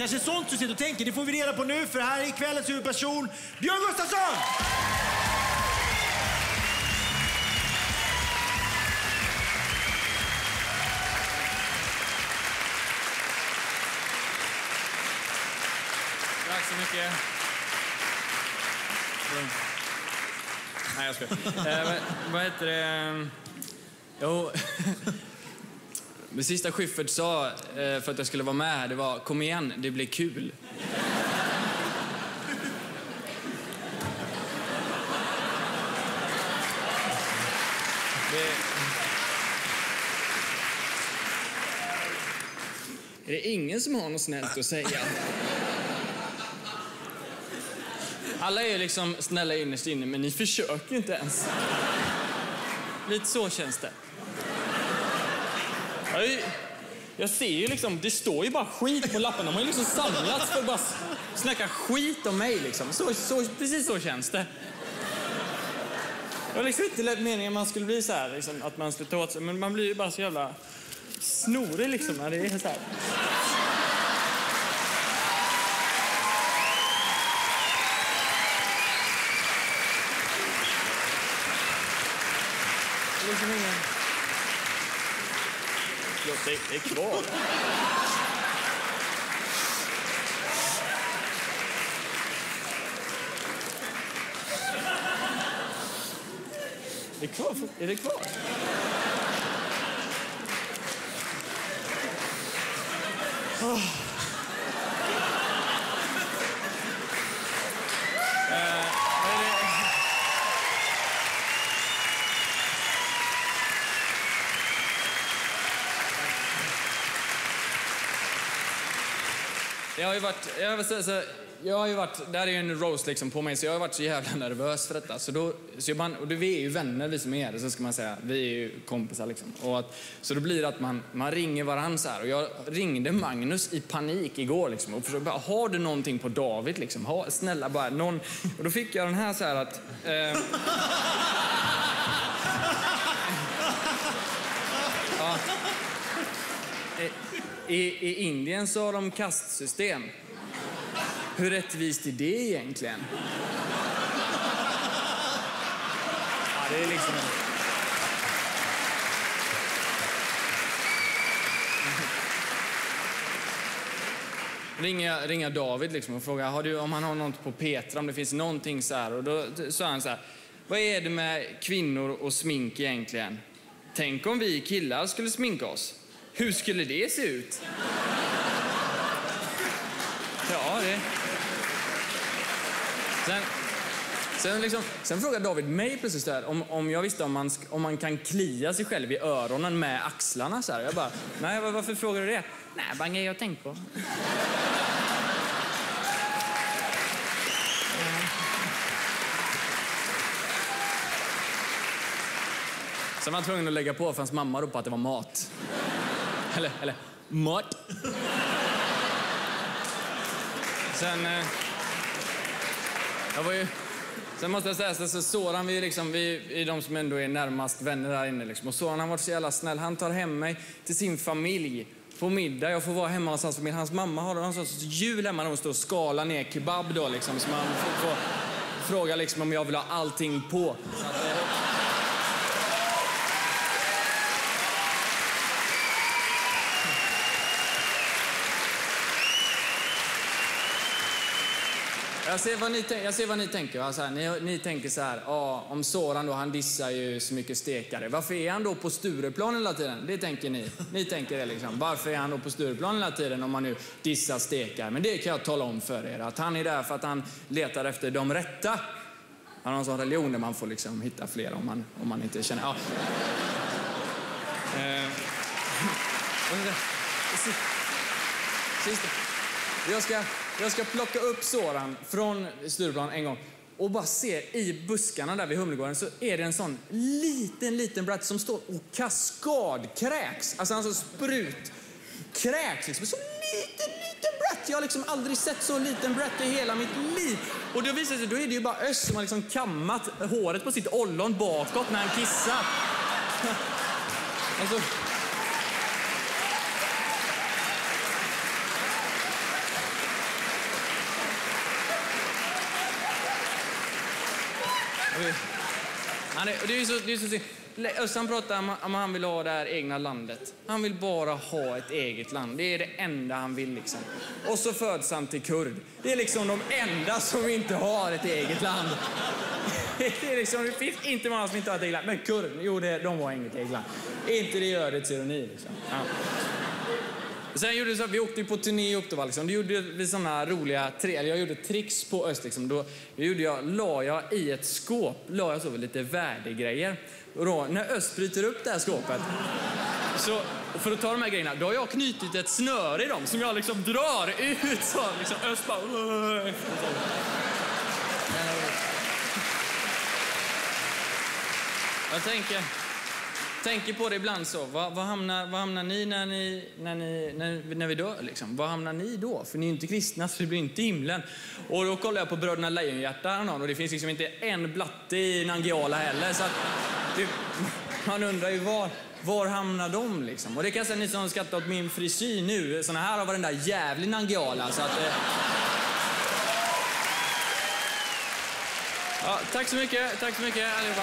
Kanske sånt du sitter och tänker. Det får vi reda på nu, för här är kvällens huvudperson, Björn Gustafsson! Tack så mycket. Nej, jag skojar. Eh, vad, vad heter det? Jo. Det sista Schyffert sa eh, för att jag skulle vara med här, det var kom igen, det blir kul. Det... Är det ingen som har något snällt att säga? Alla är liksom snälla innerst inne, men ni försöker inte ens. Lite så känns det. Jag, jag ser ju liksom, det står ju bara skit på lapparna. De har ju liksom samlats för att bara snacka skit om mig liksom. Så, så, precis så känns det. Det var liksom inte meningen man skulle bli så här, liksom, att man skulle ta åt sig, men man blir ju bara så jävla snorig liksom när det är så här. Det är liksom ingen... Förlåt, det, är kvar. Det är kvar. Är det kvar? Oh. Jag har ju varit, jag, vill säga så, jag har ju varit, där är ju en roast liksom på mig, så jag har varit så jävla nervös för detta. Så då, så man, och vi är ju vänner vi som är här, så ska man säga. Vi är ju kompisar liksom. Och att, så då blir det att man, man ringer varandra så här. Och jag ringde Magnus i panik igår liksom. Och försökte bara, har du någonting på David liksom? Ha, snälla bara, någon. Och då fick jag den här så här att... Eh, ja. Eh, I, I Indien så har de kastsystem. Hur rättvist är det egentligen? Ja, det är liksom... Ringa, ringa David liksom och fråga har du, om han har något på Petra, om det finns någonting så här. Och då sa han så här, vad är det med kvinnor och smink egentligen? Tänk om vi killar skulle sminka oss. Hur skulle det se ut? Ja, det... Sen, sen, liksom, sen frågade David mig precis där, om, om jag visste om man, om man kan klia sig själv i öronen med axlarna. Så här. Jag bara, nej varför frågar du det? Nej, bara en grej jag tänkt på. Sen var han tvungen att lägga på för hans mamma ropade att det var mat. Eller, eller mört. Sen... Eh, jag var ju... Sen måste jag säga, så, så Soran, vi liksom, vi är de som ändå är närmast vänner där inne. Liksom. Och Soran har varit så jävla snäll. Han tar hem mig till sin familj på middag. Jag får vara hemma hos hans familj. Hans mamma har någon sorts jul hemma där hon står och skalar ner kebab då liksom. Så man får, får fråga liksom om jag vill ha allting på. Så att, eh, Jag ser vad ni, jag ser vad ni tänker. Alltså, ni, ni tänker så här, ah, om Soran då, han dissar ju så mycket stekare. Varför är han då på Stureplan hela tiden? Det tänker ni. Ni tänker det liksom. Varför är han då på Stureplan hela tiden om man nu dissar stekare? Men det kan jag tala om för er, att han är där för att han letar efter de rätta. Han har en sån religion där man får liksom hitta fler om man, om man inte känner... Ja. Eh. Sista. Jag ska, jag ska plocka upp Soran från Stureplan en gång och bara se i buskarna där vid Humlegården så är det en sån liten, liten bratt som står och kaskadkräks. Alltså han så sprut kräks liksom. Så liten, liten brat. Jag har liksom aldrig sett så liten brat. i hela mitt liv. Och då visar det sig, då är det ju bara Öss som har liksom kammat håret på sitt ollon bakåt när han kissar. Alltså, Han är, det är så, det är så synd. Össan alltså, pratar om att han vill ha det här egna landet. Han vill bara ha ett eget land. Det är det enda han vill. Liksom. Och så föds han till kurd. Det är liksom de enda som inte har ett eget land. Det, är liksom, det finns inte många som inte har ett eget land. Men kurd, jo, det, de har inget eget land. Inte det gör det till ironi. Liksom. Ja. Sen gjorde så, vi åkte på turné upp då, liksom. Då gjorde vi såna roliga, tre, jag gjorde tricks på Öst. Liksom. Då gjorde jag, la jag i ett skåp, la jag så lite värdegrejer. Och då, när Öst bryter upp det här skåpet, så för att ta de här grejerna, då har jag knutit ett snöre i dem som jag liksom drar ut så. Liksom, Öst bara... Jag tänker, tänker på det ibland så. Vad, vad, hamnar, vad hamnar ni när, ni, när, ni, när, när vi dör? Liksom? Vad hamnar ni då? För ni är inte kristna, så det blir inte himlen. Och då kollar jag på Bröderna Lejonhjärta och det finns liksom inte en blatte i Nangijala heller. Så att, typ, man undrar ju var, var hamnar de liksom? Och det kan säga ni som skrattar åt min frisyr nu. Såna här har varenda jävlig Nangijala. Så att, eh, Ja, tack så mycket. Tack så mycket allihopa.